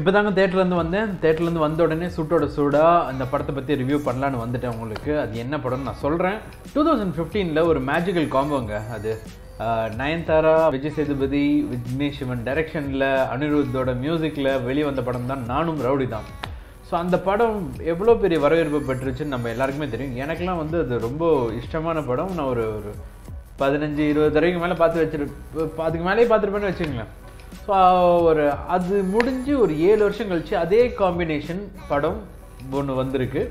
இப்போ தாங்க தேட்டர்லேருந்து வந்தேன். தேட்டர்லேருந்து வந்த உடனே சூட்டோட சூடாக அந்த படத்தை பற்றி ரிவ்யூ பண்ணலான்னு வந்துட்டேன் உங்களுக்கு. அது என்ன படம்னு நான் சொல்கிறேன் டூ தௌசண்ட் ஃபிஃப்டீனில் ஒரு மேஜிக்கல் காம்போங்க அது. நயன்தாரா விஜய் சேதுபதி விக்னேஷ் சிவன் டைரக்ஷனில் அனிருத்தோட மியூசிக்கில் வெளிவந்த படம் தான். நானும் ரவுடி தான். ஸோ அந்த படம் எவ்வளோ பெரிய வரவேற்பு பெற்றுச்சுன்னு நம்ம எல்லாருக்குமே தெரியும். எனக்கெலாம் வந்து அது ரொம்ப இஷ்டமான படம். நான் ஒரு ஒரு பதினஞ்சு இருபது தடவைக்கு மேலே பார்த்து வச்சிரு அதுக்கு மேலேயே பார்த்துருப்பேன்னு வச்சுங்களேன் ஸோ ஒரு அது முடிஞ்சு ஒரு ஏழு வருஷம் கழிச்சு அதே காம்பினேஷன் படம் ஒன்று வந்திருக்கு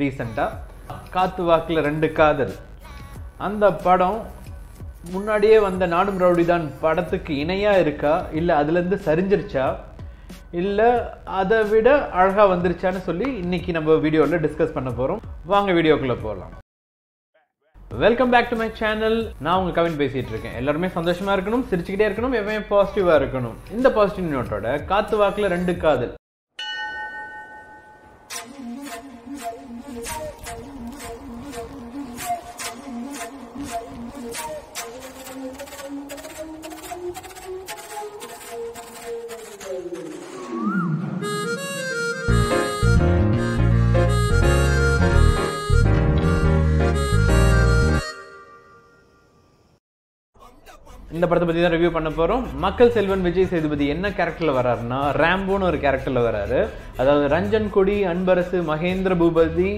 ரீசண்டாக காத்து வாக்கில் ரெண்டு காதல். அந்த படம் முன்னாடியே வந்த நாடும் ரவுடி தான் படத்துக்கு இணையாக இருக்கா? இல்லை அதுலேருந்து சரிஞ்சிருச்சா? இல்லை அதை விட அழகாக வந்துருச்சான்னு சொல்லி இன்னைக்கு நம்ம வீடியோவில் டிஸ்கஸ் பண்ண போகிறோம் வாங்க வீடியோக்குள்ளே போகலாம் welcome back to my channel நான் உங்க கவின் பேசிட்டு இருக்கேன். எல்லாருமே சந்தோஷமா இருக்கணும் சிரிச்சுக்கிட்டே இருக்கணும் எப்பவுமே பாசிட்டிவா இருக்கணும். இந்த பாசிட்டிவ் நோட்டோட காத்து வாக்குல ரெண்டு காதல். இந்த படத்தை பத்தி தான் ரிவ்யூ பண்ண போறோம். மக்கள் செல்வன் விஜய் சேதுபதி என்ன கேரக்டர்ல வராருன்னா ரேம்போன்னு ஒரு கேரக்டர்ல வராரு அதாவது ரஞ்சன் கொடி அன்பரசு மகேந்திர பூபதி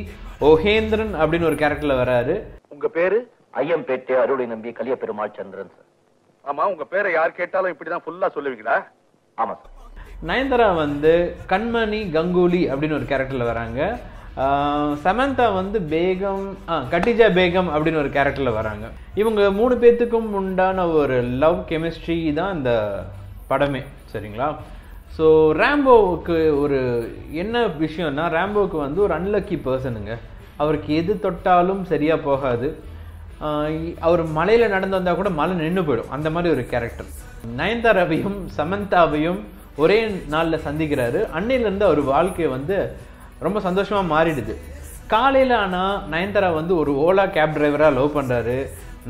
ஓஹேந்திரன் அப்படின்னு ஒரு கேரக்டர்ல வராரு உங்க பேரு? ஐயம்பேட்டை அருளை நம்பி கலிய பெருமாள் சந்திரன் சார் ஆமா உங்க பேரை யார் கேட்டாலும் இப்படிதான் ஃபுல்லா சொல்லுவீங்களா? ஆமா சார் நயன்தாரா வந்து கண்மணி கங்குலி அப்படின்னு ஒரு கேரக்டர்ல வராங்க சமந்தா வந்து பேகம் ஆ கட்டிஜா பேகம் அப்படின்னு ஒரு கேரக்டரில் வராங்க. இவங்க மூணு பேர்த்துக்கும் உண்டான ஒரு லவ் கெமிஸ்ட்ரி தான் இந்த படமே சரிங்களா? ஸோ ரேம்போவுக்கு ஒரு என்ன விஷயம்னா ரேம்போவுக்கு வந்து ஒரு அன்லக்கி பர்சனுங்க அவருக்கு எது தொட்டாலும் சரியாக போகாது. அவர் மலையில் நடந்து வந்தால் கூட மலை நின்று போயிடும். அந்த மாதிரி ஒரு கேரக்டர் நயன்தாராவையும் சமந்தாவையும் ஒரே நாளில் சந்திக்கிறாரு. அன்னையிலேருந்து அவர் வாழ்க்கையை வந்து ரொம்ப சந்தோஷமாக மாறிடுது. காலையில் ஆனா நயன்தாரா வந்து ஒரு ஓலா கேப் டிரைவராக லவ் பண்ணுறாரு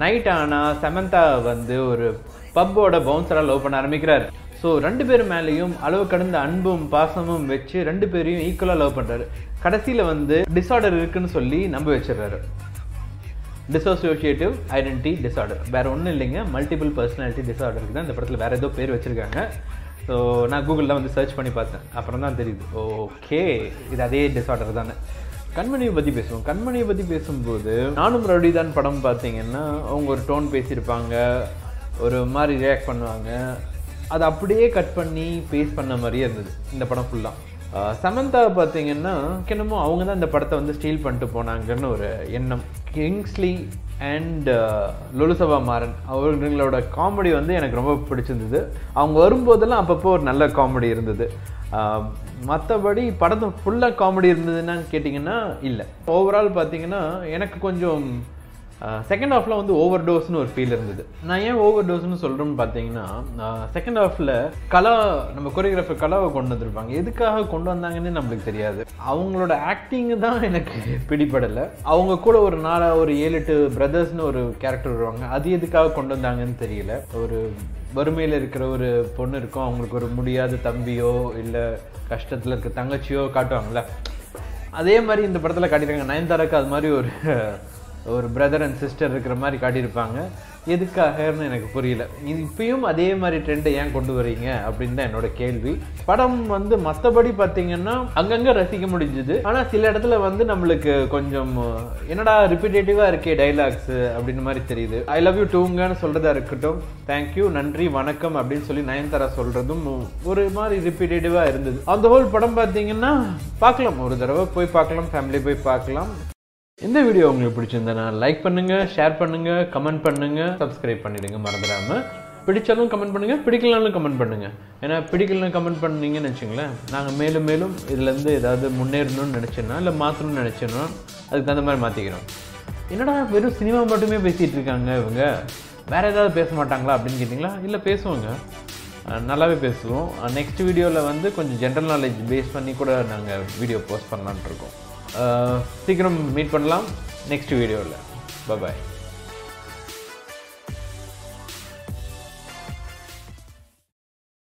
நைட் ஆனா சமந்தா வந்து ஒரு பப்போட பவுன்சராக லவ் பண்ண ஆரம்பிக்கிறாரு. ஸோ ரெண்டு பேர் மேலேயும் அளவு கடந்த அன்பும் பாசமும் வச்சு ரெண்டு பேரையும் ஈக்குவலாக லவ் பண்ணுறாரு கடைசியில் வந்து டிஸார்டர் இருக்குன்னு சொல்லி நம்ப வச்சிடுறாரு. டிசோசியேட்டிவ் ஐடென்டி டிஸார்டர் வேறு ஒன்றும் இல்லைங்க. மல்டிபிள் பர்சனாலிட்டி டிஸார்டருக்கு தான் இந்த படத்தில் வேறு ஏதோ பேர் வச்சுருக்காங்க. ஸோ நான் கூகுளில் வந்து சர்ச் பண்ணி பார்த்தேன். அப்புறம் தான் தெரியுது. ஓகே இது அதே டிஸார்டர் தானே. கண்மணியை பற்றி பேசுவோம். கண்மணியை பற்றி பேசும்போது நானும் ரவுடி தான் படம் பார்த்தீங்கன்னா அவங்க ஒரு டோன் பேசியிருப்பாங்க. ஒரு மாதிரி ரியாக்ட் பண்ணுவாங்க. அதை அப்படியே கட் பண்ணி பேஸ் பண்ண மாதிரியே இருந்தது. இந்த படம் ஃபுல்லாக சமந்தா பார்த்தீங்கன்னா என்னமோ அவங்க தான் இந்த படத்தை வந்து ஸ்டீல் பண்ணிட்டு போனாங்கன்னு ஒரு எண்ணம். Kingsley and uh, Lollu Sabha Maran அவங்களோட காமெடி வந்து எனக்கு ரொம்ப பிடிச்சிருந்தது. அவங்க வரும்போதெல்லாம் அப்பப்போ ஒரு நல்ல காமெடி இருந்தது. மற்றபடி படத்தை ஃபுல்லாக காமெடி இருந்ததுன்னு கேட்டிங்கன்னா இல்லை. ஓவரால் பார்த்தீங்கன்னா எனக்கு கொஞ்சம் செகண்ட் ஹாஃபில் வந்து ஓவர் டோஸ்னு ஒரு ஃபீல் இருந்தது. நான் ஏன் ஓவர் டோஸ்னு சொல்கிறேன்னு பார்த்தீங்கன்னா செகண்ட் ஹாஃபில் கலா நம்ம கொரியோகிராஃபர் கலாவை கொண்டு வந்திருப்பாங்க. எதுக்காக கொண்டு வந்தாங்கன்னு நம்மளுக்கு தெரியாது. அவங்களோட ஆக்டிங் தான் எனக்கு பிடிபடலை. அவங்க கூட ஒரு நாலா ஒரு ஏழு எட்டு பிரதர்ஸ்னு ஒரு கேரக்டர் வருவாங்க. அது எதுக்காக கொண்டு வந்தாங்கன்னு தெரியல. ஒரு வறுமையில் இருக்கிற ஒரு பொண்ணு இருக்கும். அவங்களுக்கு ஒரு முடியாத தம்பியோ இல்லை கஷ்டத்தில் இருக்க தங்கச்சியோ காட்டுவாங்கள்ல அதே மாதிரி இந்த படத்தில் காட்டியிருக்காங்க. நயன்தாராக்கு அது மாதிரி ஒரு ஒரு பிரதர் அண்ட் சிஸ்டர் இருக்கிற மாதிரி காட்டியிருப்பாங்க. எதுக்காகன்னு எனக்கு புரியல. இது இப்பயும் அதே மாதிரி ட்ரெண்டை ஏன் கொண்டு வரீங்க? அப்படின்னு தான் என்னோட கேள்வி. படம் வந்து மற்றபடி பார்த்தீங்கன்னா அங்கங்கே ரசிக்க முடிஞ்சுது. ஆனால் சில இடத்துல வந்து நம்மளுக்கு கொஞ்சம் என்னடா ரிப்பீட்டேட்டிவாக இருக்கே டைலாக்ஸு அப்படின்னு மாதிரி தெரியுது. ஐ லவ் யூ டூங்கன்னு சொல்கிறதா இருக்கட்டும். தேங்க்யூ நன்றி வணக்கம் அப்படின்னு சொல்லி நயன்தாரா சொல்கிறதும் ஒரு மாதிரி ரிப்பீட்டேட்டிவாக இருந்தது. அந்த ஹோல் படம் பார்த்தீங்கன்னா பார்க்கலாம். ஒரு தடவை போய் பார்க்கலாம் ஃபேமிலி போய் பார்க்கலாம். இந்த வீடியோ உங்களுக்கு பிடிச்சிருந்தா லைக் பண்ணுங்க ஷேர் பண்ணுங்க கமெண்ட் பண்ணுங்க சப்ஸ்கிரைப் பண்ணிடுங்க மறந்துடாம. பிடிச்சாலும் கமெண்ட் பண்ணுங்க பிடிக்கலனாலும் கமெண்ட் பண்ணுங்க. ஏன்னா பிடிக்கலன்னு கமெண்ட் பண்ணீங்கன்னு வச்சுங்களேன் நாங்கள் மேலும் மேலும் இதுலேருந்து ஏதாவது முன்னேறணும்னு நினச்சோன்னா இல்லை மாற்றணும்னு நினச்சோன்னா அதுக்கு தகுந்த மாதிரி மாற்றிக்கிறோம் என்னடா வெறும் சினிமா மட்டுமே பேசிகிட்டு இருக்காங்க இவங்க? வேறு ஏதாவது பேச மாட்டாங்களா அப்படின்னு கேட்டிங்களா? இல்லை பேசுவோங்க. நல்லாவே பேசுவோம். நெக்ஸ்ட் வீடியோவில் வந்து கொஞ்சம் ஜென்ரல் நாலேஜ் பேஸ் பண்ணி கூட நாங்கள் வீடியோ போஸ்ட் பண்ணலான்ட்டுருக்கோம் சீக்கிரம் மீட் பண்ணலாம். நெக்ஸ்ட் வீடியோவில் பாய்